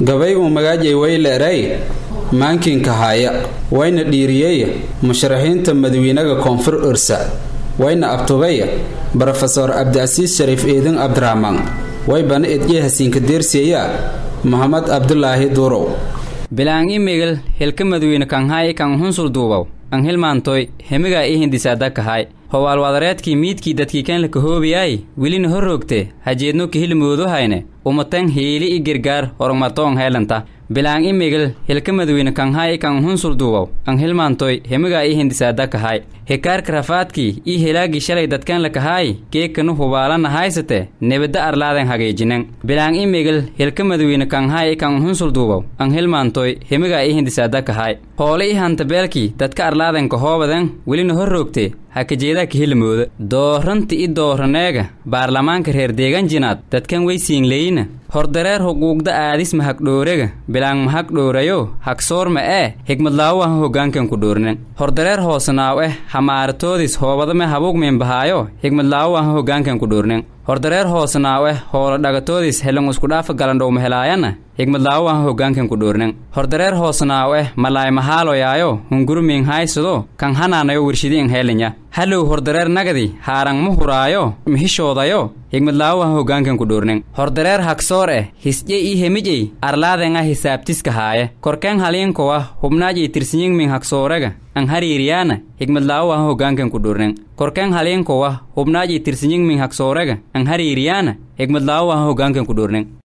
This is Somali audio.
gabaygu magaajay wayleeray maankiinka haaya wayna dhiiriyey musharaxiinta madawiinaga koonfur ursa wayna abtugay brofesor cabdiasiis shariif eedin cabdiraxmaan waybana edye hasiinka deersiya mohamed cabdulaahi duurow. Bilaan imegel helka madaweyne kanhay kan hunsul duubaw an hilmaantoy hemigaa i hindisaada kahay howaalwadareedkii miidkii dadkii kanla kahoobiyaay welina horroogte hajeedno kahilmoodohayne umatan hiili i gargaar hormartoon heelanta bilaan imegel helka madaweyne kanhay kan hunsul duubaw an hilmaantoy hemigaa i hindisaada hekaarka rafaadkii ii helaagii shalay dadkanla kahaay hubaalana haysate nebadda arlaaden hageejinen. Bilaan imegel helka madaweyne kanhay kan hunsul duubaw an hilmaantoy hemigaa i hindisaada hoole i hanta beelkii dadka arlaadenka hoobaden welina horroogte hakajeedaa kahilmooda doorranti i dooraneega baarlamaanka reer deeganjinaad dadkan weysiinleyina hordareer huquuqda aadis mahagdhoorega bilaan mahagdhoorayo hagsoorma ee higmadlaawaha hoggaankan ku dhoornen. Hordareer hoosanaaw eh hamaaratoodis hoobadame habuugmeenbahaayo higmadlaawaha hoggaankan ku dhoornen. Hordareer hoosanaaw eh hoolo dhagatoodis helan iskudhaafa galandhowma helaayana higmadlaawaha hoggaankan ku dhoornen hordareer hoosanaaw eh malaay mahaaloyaayo hungurumiin haysado kan hanaanayo wershidi in heelinya halow hordareer nagadi haarang ma huraayo mihishoodayo. Higmadlaawaha hoggaankan ku dhoornen hordareer hagsoor eh hisje ii hemijey arlaadenga hisaabtiska haaye korkeen haliinkowa hubnaajay tirsinying min hagsoorega an hariiriyaana higmadlaawaha hoggaankan ku dhoornen korkeen haliinkowa hubnaajay tirsinying min hagsoorega an hariiriyaana higmadlaawaha hoggaankan ku dhoornen